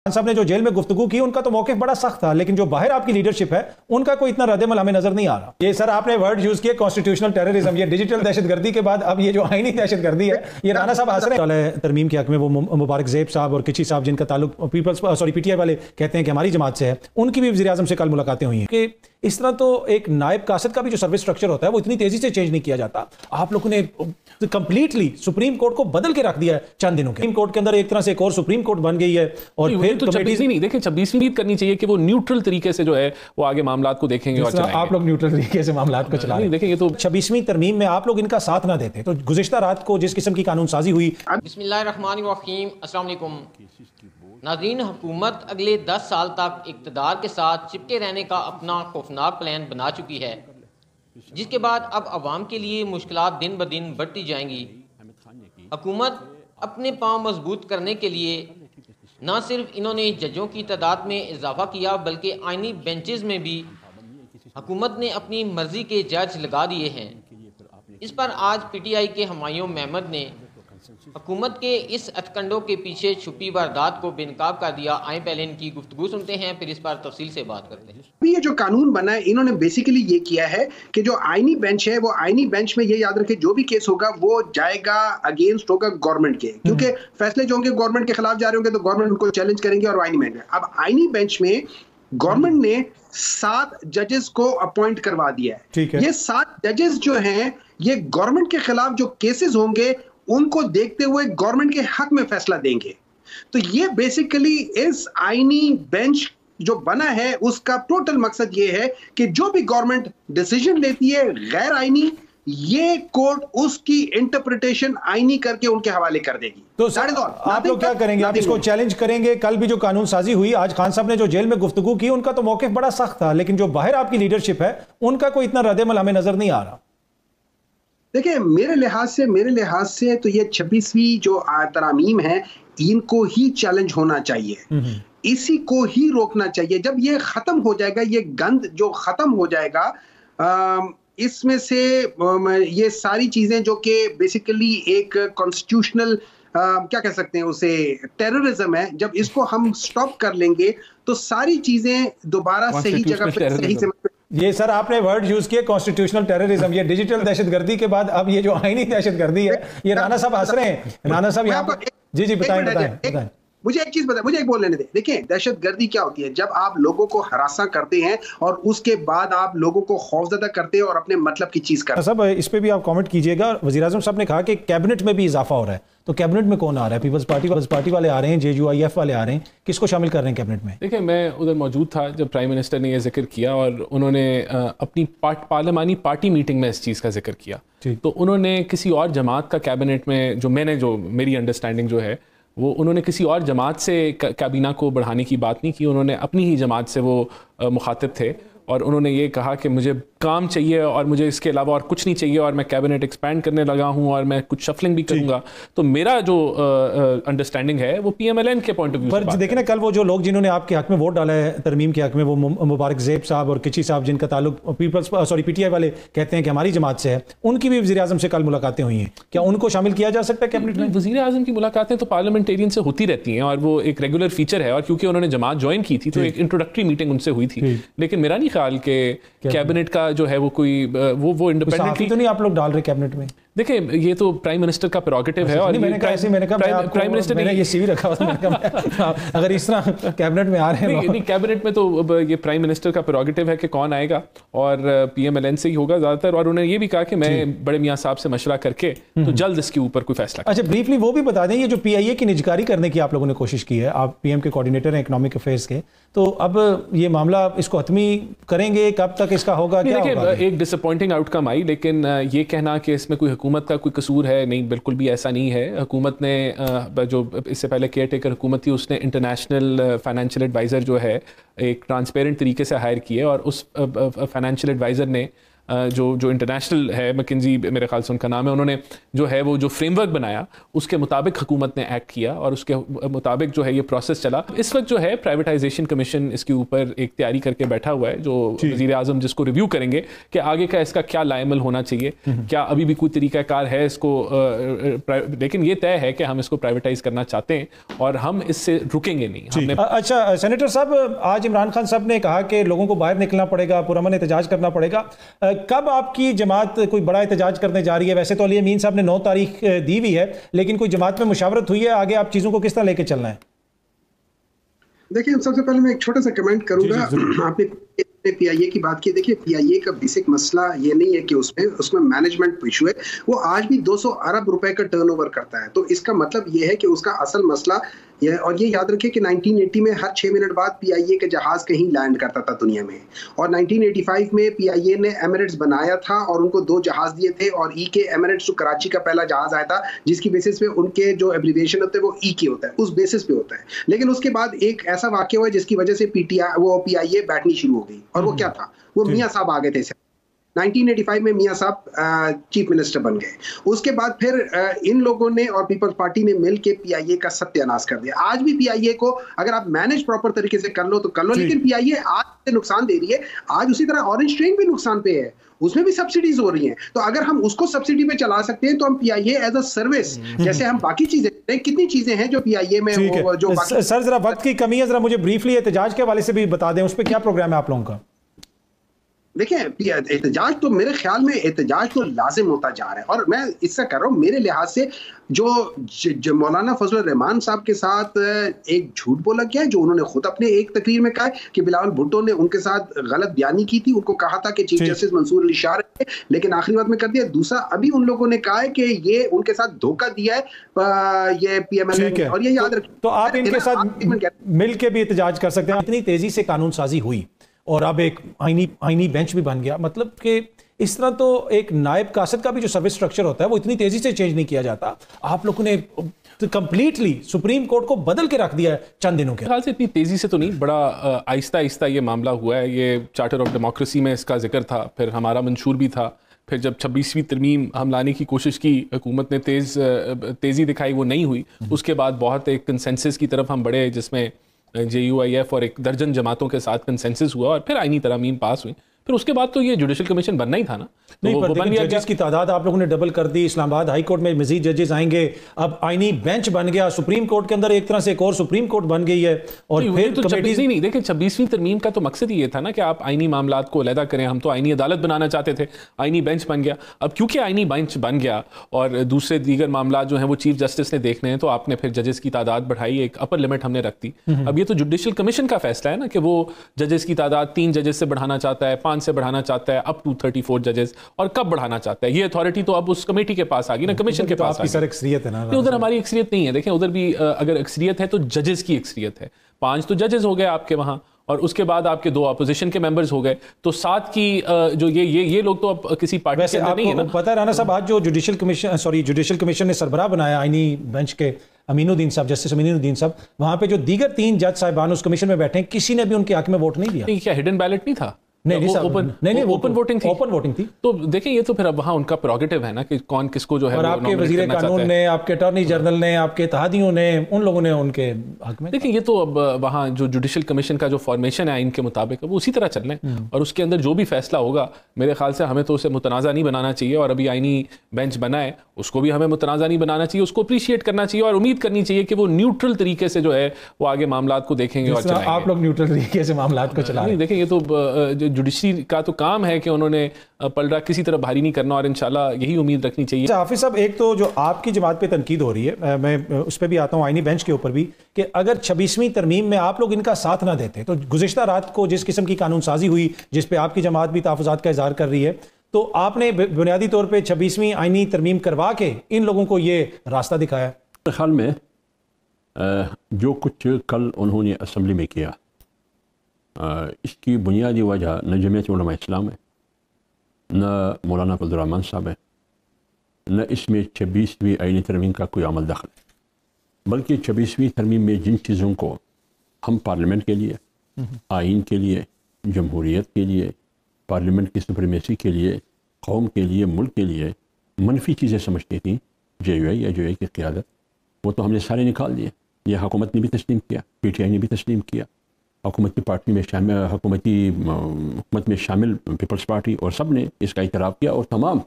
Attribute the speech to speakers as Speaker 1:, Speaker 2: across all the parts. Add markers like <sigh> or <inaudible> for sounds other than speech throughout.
Speaker 1: खान साहब ने जो जेल में गुफ्तु की उनका तो मौके बड़ा सख्त था लेकिन जो बाहर आपकी लीडरशिप है उनका कोई इतना रद्दमल हमें नज़र नहीं आ रहा। ये सर आपने वर्ड यूज़ किया कॉन्स्टिट्यूशनल टेररिज्म ये डिजिटल दहशतगर्दी के बाद अब ये जो आईनी दहशतगर्दी है ये राना साहब हंस रहे हैं। तरमीम के हक में वो मुबारक जेब साहब और किची साहब जिनका ताल्लुक पीपल्स सॉरी पीटीआई वाले कहते हैं कि हमारी जमात से है उनकी भी वजी से कल मुलाकातें हुई हैं। कि इस तरह तो एक नायब कासद का भी जो सर्विस स्ट्रक्चर होता है वो इतनी तेज़ी से चेंज नहीं किया जाता। आप लोगों ने कंप्लीटली सुप्रीम कोर्ट को बदल के रख दिया है चंद दिनों के। सुप्रीम कोर्ट के अंदर एक तरह से एक और सुप्रीम कोर्ट बन गई है और फिर
Speaker 2: तो नहीं देखें छब्बीसवीं करनी चाहिए कि वो न्यूट्रल तरीके से जो है वो आगे मामला को देखेंगे और
Speaker 1: आप लोग न्यूट्रल तरीके से मामला को चला देखेंगे तो छब्बीसवीं तरमीम में आप लोग इनका साथ ना देते। तो गुजशत रात को जिस किस्म की कानून साजी हुई
Speaker 3: नाजीन हुकूमत अगले दस साल तक इकतदार के साथ चिपके रहने का अपना खौफनाक प्लान बना चुकी है, जिसके बाद अब आवाम के लिए मुश्किल दिन ब दिन बढ़ती जाएँगी। हुकूमत अपने पाँव मज़बूत करने के लिए न सिर्फ़ इन्होंने जजों की तादाद में इजाफा किया, बल्कि आइनी बेंचेस में भी हुकूमत ने अपनी मर्ज़ी के जज लगा दिए हैं। इस पर आज पी टी आई के हमायूं महमद ने हुकूमत के इस अतकंडों के पीछे छुपी वारदात को बेनकाब कर दिया। आए पहले इनकी गुफ्तगु सुनते हैं फिर इस पर तफसील से बात करते हैं।
Speaker 4: ये जो कानून बना है इन्होंने बेसिकली ये किया है कि जो आईनी बेंच है वो आईनी बेंच में ये याद रखे जो भी केस होगा वो जाएगा अगेंस्ट होगा गवर्नमेंट के। क्योंकि हम्म। फैसले जो होंगे गवर्नमेंट के खिलाफ जा रहे होंगे तो गवर्नमेंट उनको चैलेंज करेंगे और आईनी बेंच अब आईनी बेंच में गवर्नमेंट ने सात जजेस को अपॉइंट करवा दिया है, ठीक है। ये सात जजेस जो हैं ये गवर्नमेंट के खिलाफ जो केसेस होंगे उनको देखते हुए गवर्नमेंट के हक में फैसला देंगे। तो ये बेसिकली इस आईनी बेंच जो बना है उसका टोटल मकसद ये है कि जो भी गवर्नमेंट डिसीज़न लेती है गैर आईनी ये कोर्ट उसकी इंटरप्रिटेशन आईनी करके उनके हवाले कर देगी।
Speaker 1: तो आप लोग क्या करेंगे? आप इसको चैलेंज करेंगे? कल भी जो कानून साजी हुई आज खान साहब ने जो जेल में गुफ्तगू की उनका तो मौके बड़ा सख्त था लेकिन जो बाहर आपकी लीडरशिप है उनका कोई इतना रद्दमल हमें नज़र नहीं आ रहा।
Speaker 4: देखिए मेरे लिहाज से मेरे लिहाज से तो ये छब्बीसवीं जो तरामीम है इनको ही चैलेंज होना चाहिए। इसी को ही रोकना चाहिए। जब ये खत्म हो जाएगा ये गंद जो खत्म हो जाएगा इसमें से ये सारी चीज़ें जो कि बेसिकली एक कॉन्स्टिट्यूशनल क्या कह सकते हैं उसे टेररिज्म है जब इसको हम स्टॉप कर लेंगे तो सारी चीज़ें दोबारा सही जगह पर सही से
Speaker 1: ये सर आपने वर्ड यूज़ किए कॉन्स्टिट्यूशनल टेररिज्म ये डिजिटल दहशतगर्दी के बाद अब ये जो आईनी दहशतगर्दी है ये राणा साहब हंस रहे हैं। राणा साहब यहाँ पर जी जी बताएँ बताएँ बताएँ।
Speaker 4: मुझे एक चीज़ बता मुझे एक बोल लेने दे। देखिए दहशत गर्दी क्या होती है? जब आप लोगों को हरासा करते हैं और उसके बाद आप लोगों को खौफजदा करते हैं और अपने मतलब की चीज़ करते
Speaker 1: हैं सब इस पे भी आप कमेंट कीजिएगा। वजी अजम साहब ने कहा कि कैबिनेट में भी इजाफा हो रहा है। तो कैबिनेट में कौन आ रहा है? पीपल्स पार्टी पीपल्स पार्टी वाले आ रहे हैं जे यू आई एफ़ वाले आ रहे हैं। किसको शामिल कर रहे हैं कैबिनेट में?
Speaker 2: देखिए मैं उधर मौजूद था जब प्राइम मिनिस्टर ने यह ज़िक्र किया और उन्होंने अपनी पार्ट पार्लिमानी पार्टी मीटिंग में इस चीज़ का ज़िक्र किया। तो उन्होंने किसी और जमात का कैबिनेट में जो मैंने जो मेरी अंडरस्टैंडिंग जो है वो उन्होंने किसी और जमात से काबीना को बढ़ाने की बात नहीं की, उन्होंने अपनी ही जमात से वो मुखातिब थे। और उन्होंने ये कहा कि मुझे काम चाहिए और मुझे इसके अलावा और कुछ नहीं चाहिए और मैं कैबिनेट एक्सपैंड करने लगा हूँ और मैं कुछ शफलिंग भी करूँगा। तो मेरा जो अंडरस्टैंडिंग है वो पी एम एल एन के पॉइंट ऑफ़ व्यू
Speaker 1: पर देखिए ना कल वो जो लोग जिन्होंने आपके हक में वोट डाला है तरमीम के हक में वो मुबारक जेब साहब और किची साहब जिनका ताल्लुक peoples sorry P T I वाले कहते हैं कि हमारी जमात से है उनकी भी वजी अजम से कल मुलाकातें हुई हैं। क्या उनको शामिल किया जा सकता है कैबिनेट में?
Speaker 2: वजी अजम की मुलाकातें तो पार्लियामेंटेरियन से होती रहती हैं और वो एक रेगुलर फीचर है और क्योंकि उन्होंने जमात ज्वाइन की थी तो एक इंट्रोडक्टरी मीटिंग उनसे हुई थी। लेकिन मेरा नहीं ख्याल कि कैबिनेट का जो है वो कोई वो वो इंडिपेंडेंटली
Speaker 1: तो नहीं आप लोग डाल रहे कैबिनेट में?
Speaker 2: देखिए ये तो प्राइम मिनिस्टर का प्रोगेटिव है और
Speaker 1: मैंने कहा मैंने कहा प्राइम मिनिस्टर ने ये सीवी रखा हुआ <laughs> अगर इस तरह कैबिनेट में आ रहे हैं
Speaker 2: नहीं कैबिनेट में तो ये प्राइम मिनिस्टर का प्रोगेटिव है कि कौन आएगा और पीएमएलएन से ही होगा ज़्यादातर और उन्होंने ये भी कहा कि मैं बड़े मियाँ साहब से मशवरा करके तो हम्म। जल्द इसके ऊपर कोई फैसला
Speaker 1: अच्छा ब्रीफली वो भी बता दें ये जो पीआईए की निजकारी करने की आप लोगों ने कोशिश की है आप पीएम के कोऑर्डिनेटर हैं इकोनॉमिक अफेयर्स के तो अब ये मामला इसको हतमी करेंगे कब तक इसका होगा क्या
Speaker 2: होगा? एक डिसअपॉइंटिंग आउटकम आई लेकिन ये कहना कि इसमें कोई हुकूमत का कोई कसूर है? नहीं, बिल्कुल भी ऐसा नहीं है। हुकूमत ने जो इससे पहले केयर टेकर हुकूमत थी, उसने इंटरनेशनल फाइनेंशियल एडवाइज़र जो है, एक ट्रांसपेरेंट तरीके से हायर किए और उस फाइनेंशियल एडवाइज़र ने जो जो इंटरनेशनल है मकिनजी मेरे ख्याल से उनका नाम है उन्होंने जो है वो जो फ्रेमवर्क बनाया उसके मुताबिक हुकूमत ने एक्ट किया और उसके मुताबिक जो है ये प्रोसेस चला। इस वक्त जो है प्राइवेटाइजेशन कमीशन इसके ऊपर एक तैयारी करके बैठा हुआ है जो वजी अजम जिसको रिव्यू करेंगे कि आगे का इसका क्या लाइमल होना चाहिए हम्म। क्या अभी भी कोई तरीक़ाकार है इसको लेकिन ये तय है कि हम इसको प्राइवेटाइज करना चाहते हैं और हम इससे रुकेंगे नहीं।
Speaker 1: अच्छा सेनेटर साहब आज इमरान खान साहब ने कहा कि लोगों को बाहर निकलना पड़ेगा पुरमन एहतजाज करना पड़ेगा। कब आपकी जमात कोई बड़ा एहतजाज करने जा रही है? वैसे तो अली अमीन साहब ने नौ तारीख दी हुई है लेकिन कोई जमात में मुशावरत हुई है? आगे आप चीज़ों को किस तरह लेके चलना है?
Speaker 4: देखिए सबसे पहले मैं एक छोटा सा कमेंट करूँगा। <clears throat> आपने पीआईए की बात की। देखिए पीआईए का बेसिक मसला ये नहीं है कि उसमें उसमें मैनेजमेंट इशू है। वो आज भी 200 अरब रुपए का टर्नओवर करता है। तो इसका मतलब ये है कि उसका असल मसला ये और ये याद रखिए कि 1980 में हर छः मिनट बाद पीआईए के जहाज़ कहीं लैंड करता था दुनिया में। और 1985 में पीआईए ने एमिरेट्स बनाया था और उनको दो जहाज़ दिए थे और ई के एमिरेट्स जो कराची का पहला जहाज़ आया था जिसकी बेसिस पे उनके जो एब्रीवेशन होते हैं वो ई के होता है उस बेसिस पे होता है। लेकिन उसके बाद एक ऐसा वाक्य हुआ जिसकी वजह से पीटीआई वो पीआईए बैठनी शुरू हो गई। और वो क्या था? वो मियाँ साहब आ गए थे। 1985 में मियाँ साहब चीफ मिनिस्टर बन गए। उसके बाद फिर इन लोगों ने और पीपल्स पार्टी ने मिल के पीआईए का सत्यानाश कर दिया। आज भी पीआईए को अगर आप मैनेज प्रॉपर तरीके से कर लो तो कर लो लेकिन पीआईए आज से नुकसान दे रही है। आज उसी तरह ऑरेंज ट्रेन भी नुकसान पे है। उसमें भी सब्सिडीज हो रही हैं। तो अगर हम उसको सब्सिडी पे चला सकते हैं तो हम पीआईए एज अ सर्विस जैसे हम बाकी चीज़ें कितनी चीज़ें हैं जो पीआईए में वो, जो
Speaker 1: सर जरा वक्त की कमी है जरा मुझे ब्रीफली एहतजाज के हवाले से भी बता दें उस पर क्या प्रोग्राम है आप लोगों का?
Speaker 4: देखिए एहतजाज तो मेरे ख्याल में एहतजाज तो लाजिम होता जा रहा है। और मैं इससे कर रहा हूँ मेरे लिहाज से जो, जो मौलाना फजल रहमान साहब के साथ एक झूठ बोला गया है जो उन्होंने खुद अपने एक तकरीर में कहा है कि बिलावल भुट्टो ने उनके साथ गलत बयानी की थी उनको कहा था कि चीफ जस्टिस मंसूर अली शाह रहे लेकिन आखिरी बात में कर दिया। दूसरा अभी उन लोगों ने कहा है कि ये उनके साथ धोखा दिया है ये पीएमएल और ये याद रखिए।
Speaker 1: तो आप इनके साथ मिल के भी एहतजाज कर सकते हैं। इतनी तेज़ी से कानून साजी हुई। और अब एक आईनी आईनी बेंच भी बन गया। मतलब कि इस तरह तो एक नायब कासद का भी जो सर्विस स्ट्रक्चर होता है वो इतनी तेज़ी से चेंज नहीं किया जाता। आप लोगों ने तो कंप्लीटली सुप्रीम कोर्ट को बदल के रख दिया है चंद दिनों के।
Speaker 2: ख्याल से इतनी तेज़ी से तो नहीं बड़ा आहिस्ता आहिस्ता ये मामला हुआ है। ये चार्टर ऑफ़ डेमोक्रेसी में इसका ज़िक्र था फिर हमारा मंशूर भी था फिर जब छब्बीसवीं तरमीम हम लाने की कोशिश की हुकूमत ने तेज़ तेज़ी दिखाई वो नहीं हुई। हम्म। उसके बाद बहुत एक कंसेंसस की तरफ़ हम बढ़े जिसमें जे यू आई एफ़ और एक दर्जन जमातों के साथ कंसेंसिस हुआ और फिर आईनी तरमीम पास हुई। फिर उसके बाद तो ये जुडिशल कमीशन बनना ही था ना।
Speaker 1: तो नहीं पर बन जजेस की तादाद आप लोगों ने डबल कर दी इस्लामाबाद हाई कोर्ट में मजीद जजेस आएँगे। अब आईनी बेंच बन गया सुप्रीम कोर्ट के अंदर एक तरह से एक और सुप्रीम कोर्ट बन गई है और फिर
Speaker 2: तो नहीं नहीं देखिए छब्बीसवीं तरमीम का तो मकसद ये था ना कि आप आईनी मामला को अलहदा करें। हम तो आईनी अदालत बनाना चाहते थे आईनी बेंच बन गया। अब क्योंकि आईनी बेंच बन गया और दूसरे दीगर मामला जो है वो चीफ जस्टिस ने देखने हैं तो आपने फिर जजेस की तादाद बढ़ाई एक अपर लिमिट हमने रख दी। हम्म। अब ये तो जुडिशल कमीशन का फैसला है ना कि वो जजेस की तादाद तीन जजेस से बढ़ाना चाहता है पाँच से बढ़ाना चाहता है अप टू थर्टी फोर जजेस और कब बढ़ाना चाहता है? ये अथॉरिटी तो अब उस कमेटी के पास आ गई ना कमीशन के तो पास
Speaker 1: सर अक्सरियत है ना
Speaker 2: उधर हमारी अक्सरियत नहीं है देखें उधर भी अगर अक्सरियत है तो जजेस की अक्सरियत है। पाँच तो जजेस हो गए आपके वहाँ और उसके बाद आपके दो अपोजिशन के मेंबर्स हो गए। तो सात की जो ये ये ये लोग तो अब किसी पार्टी
Speaker 1: से नहीं है ना। पता है राना साहब आज जो judicial commission sorry judicial commission ने सरबराह बनाया आईनी बेंच के अमीनुद्दीन साहब जस्टिस अमीनुद्दीन साहब वहाँ पे जो दीगर तीन जज साहबान उस कमीशन में बैठे किसी ने भी उनके हक में वोट नहीं दिया?
Speaker 2: क्या हिडन बैलेट नहीं था?
Speaker 1: नहीं नहीं ओपन नहीं नहीं ओपन वोटिंग थी।
Speaker 2: ओपन वोटिंग थी। तो देखिए ये तो फिर अब वहाँ उनका प्रोगेटिव है ना कि कौन किसको जो है
Speaker 1: और आपके वज़ीर कानून ने आपके अटॉर्नी जनरल ने आपके तहादियों ने उन लोगों ने उनके हक में
Speaker 2: देखिए ये तो अब वहाँ जो जुडिशल कमीशन का जो फॉर्मेशन है इनके मुताबिक वो उसी तरह हैं। हम्म। और उसके अंदर जो भी फैसला होगा मेरे ख्याल से हमें तो उसे मुतनाज़ा नहीं बनाना चाहिए और अभी आईनी बेंच बना है उसको भी हमें मुतनाज़ा नहीं बनाना चाहिए उसको अप्रिशिएट करना चाहिए और उम्मीद करनी चाहिए कि वो न्यूट्रल तरीके से जो है वो आगे मामला को देखेंगे और
Speaker 1: आप लोग न्यूट्रल तरीके से मामला को चला
Speaker 2: देखेंगे तो जुडिशरी का तो काम है कि उन्होंने पलड़ा किसी तरह भारी नहीं करना और इंशाल्लाह यही उम्मीद रखनी चाहिए।
Speaker 1: अच्छा, हाफिज साहब एक तो जो आपकी जमात पे तनकीद हो रही है मैं उस पर भी आता हूँ आइनी बेंच के ऊपर भी कि अगर छब्बीसवीं तरमीम में आप लोग इनका साथ ना देते तो गुजशत रात को जिस किस्म की कानून साजी हुई जिस पे आपकी जमात भी तहफात का इजहार कर रही है तो आपने बुनियादी तौर पर छब्बीसवीं आइनी तरमीम करवा के इन लोगों को ये रास्ता दिखाया।
Speaker 5: ख्याल में जो कुछ कल उन्होंने असम्बली में किया इसकी बुनियादी वजह न जमीयत इस्लाम है, न मौलाना फजलरहमान साहब है, न इसमें छब्बीसवीं आइनी तरमीम का कोई अमल दखल है। बल्कि छब्बीसवीं तरमीम में जिन चीज़ों को हम पार्लियामेंट के लिए आइन के लिए जमहूरीत के लिए, पार्लियामेंट की सुप्रीमेसी के लिए, कौम के लिए, मुल्क के लिए मनफी चीज़ें समझती थी जे यू आई या जो की क़्यादत, वो तो हमने सारे निकाल दिए। यह हुकूमत ने भी तस्लीम किया पी टी आई ने भी तस्लीम किया। हुकूमती पार्टी में शामिल हुकूमती हुकूमत में शामिल पीपल्स पार्टी और सबने इसका इतराफ़ किया और तमाम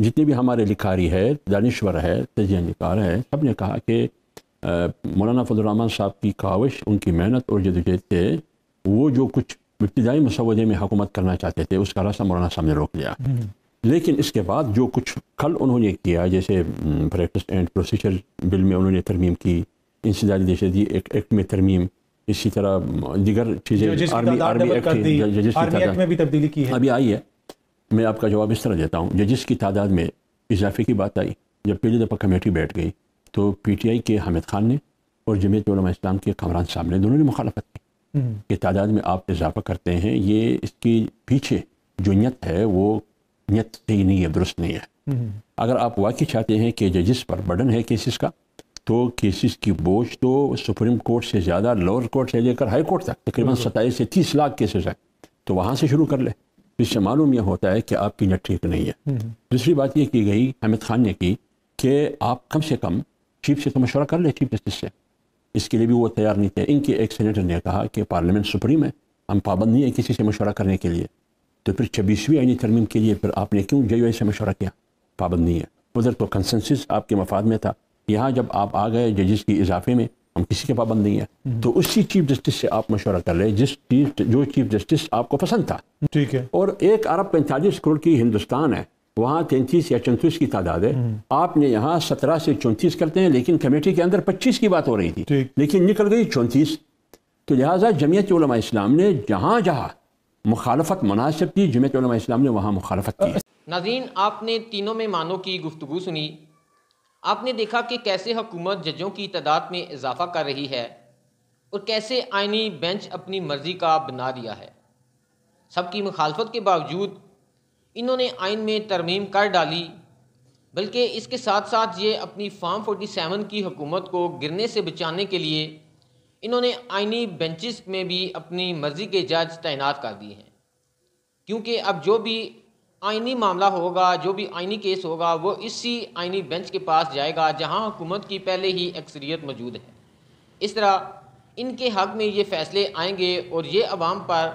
Speaker 5: जितने भी हमारे लिखारी है दानश्वर है तजिया निकार है सबने कहा कि मौलाना फजलरहमान साहब की काविश उनकी मेहनत और जदोजहद से वो जो कुछ इब्तदाई मसवदे में हुकूमत करना चाहते थे उसका रास्ता मौलाना साहब ने रोक लिया। लेकिन इसके बाद जो कुछ कल उन्होंने किया जैसे प्रैक्टिस एंड प्रोसीजर बिल में उन्होंने तरमीम की इंसदारी दहशती एक्ट में तरमीम इसी तरह दिगर चीज़ें आर्मी आर्मी एक्ट जजेस की तादाद में भी तब्दीली की है। अभी आई है। मैं आपका जवाब इस तरह देता हूँ। जजिस की तादाद में इजाफे की बात आई जब पहली दफ़ा कमेटी बैठ गई तो पी टी आई के हामिद खान ने और जमीयत इस्लाम के कमरान साहब ने दोनों ने मुखालफत की हम्म। कि तादाद में आप इजाफा करते हैं। ये इसके पीछे जो नियत है वो नियत सही नहीं है दुरुस्त नहीं है। हम्म। अगर आप वाकई चाहते हैं कि जजिस पर बर्डन है केसेस का तो केसेस की बोझ तो सुप्रीम कोर्ट से ज़्यादा लोअर कोर्ट से लेकर हाई कोर्ट तक तकरीबन सत्ताईस से तीस लाख केसेस हैं। तो वहाँ से शुरू कर ले। इससे मालूम यह होता है कि आपकी नट ठीक नहीं है। हम्म। दूसरी बात यह की गई हामिद खान ने की कि आप कम से कम चीफ से तो मशवरा कर ले चीफ जस्टिस से। इसके लिए भी वो तैयार नहीं थे। इनके एक सेनेटर ने कहा कि पार्लियामेंट सुप्रीम है हम पाबंद नहीं है किसी से मशवरा करने के लिए। तो फिर छब्बीसवीं आईनी तरमीम के लिए फिर आपने क्यों जे से मशवरा किया? पाबंद नहीं है। उधर तो कंसेंसिस आपके मफाद में था। यहाँ जब आप आ गए जजिस की इजाफे में हम किसी के पाबंद नहीं है। हम्म। तो उसी चीफ जस्टिस से आप मशवरा कर रहे जिस चीफ जो चीफ जस्टिस आपको पसंद था।
Speaker 1: ठीक है।
Speaker 5: और एक अरब पैंतालीस करोड़ की हिंदुस्तान है वहाँ तैंतीस या चौंतीस की तादाद है। हम्म। आपने यहाँ सत्रह से चौंतीस करते हैं लेकिन कमेटी के अंदर पच्चीस की बात हो रही थी। लेकिन निकल गई चौंतीस। तो लिहाजा जमीयत इस्लाम ने जहाँ जहाँ मुखालफत मुनासिब थी जमीयत इस्लाम ने वहाँ मुखालफत की।
Speaker 3: नाजीन आपने तीनों में मानों की गुफ्तु सुनी। आपने देखा कि कैसे हुकूमत जजों की तादाद में इजाफा कर रही है और कैसे आइनी बेंच अपनी मर्ज़ी का बना दिया है। सबकी मुखालफत के बावजूद इन्होंने आइन में तरमीम कर डाली, बल्कि इसके साथ साथ ये अपनी फार्म 47 की हुकूमत को गिरने से बचाने के लिए इन्होंने आइनी बेंचेस में भी अपनी मर्ज़ी के जज तैनात कर दिए हैं। क्योंकि अब जो भी आइनी मामला होगा, जो भी आइनी केस होगा, वो इसी आइनी बेंच के पास जाएगा, जहाँ हुकूमत की पहले ही अक्सरियत मौजूद है। इस तरह इनके हक़ में ये फ़ैसले आएँगे और ये अवाम पर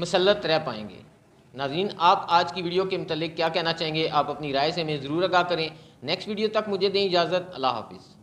Speaker 3: मसलत रह पाएँगे। नाजीन आप आज की वीडियो के मतलब क्या कहना चाहेंगे? आप अपनी राय से हमें ज़रूर आगा करें। नेक्स्ट वीडियो तक मुझे दें इजाज़त। अल्लाह हाफिज़।